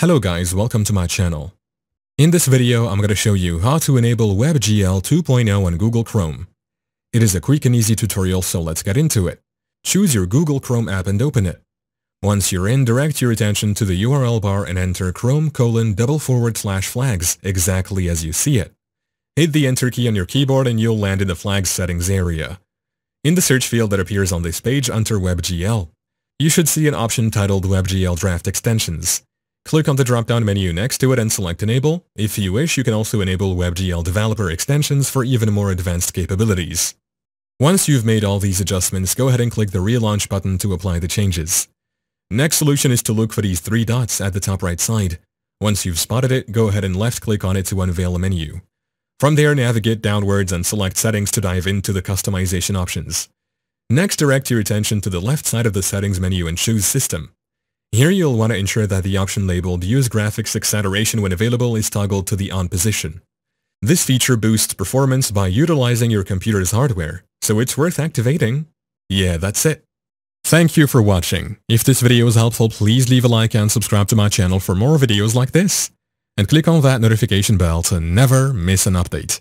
Hello guys, welcome to my channel. In this video, I'm going to show you how to enable WebGL 2.0 on Google Chrome. It is a quick and easy tutorial, so let's get into it. Choose your Google Chrome app and open it. Once you're in, direct your attention to the URL bar and enter chrome colon double forward slash flags exactly as you see it. Hit the enter key on your keyboard and you'll land in the flags settings area. In the search field that appears on this page, enter WebGL. You should see an option titled WebGL Draft Extensions. Click on the drop-down menu next to it and select Enable. If you wish, you can also enable WebGL developer extensions for even more advanced capabilities. Once you've made all these adjustments, go ahead and click the Relaunch button to apply the changes. Next solution is to look for these three dots at the top right side. Once you've spotted it, go ahead and left-click on it to unveil a menu. From there, navigate downwards and select Settings to dive into the customization options. Next, direct your attention to the left side of the Settings menu and choose System. Here you'll want to ensure that the option labeled Use Graphics Acceleration when available is toggled to the on position. This feature boosts performance by utilizing your computer's hardware, so it's worth activating. Yeah, that's it. Thank you for watching. If this video was helpful, please leave a like and subscribe to my channel for more videos like this. And click on that notification bell to never miss an update.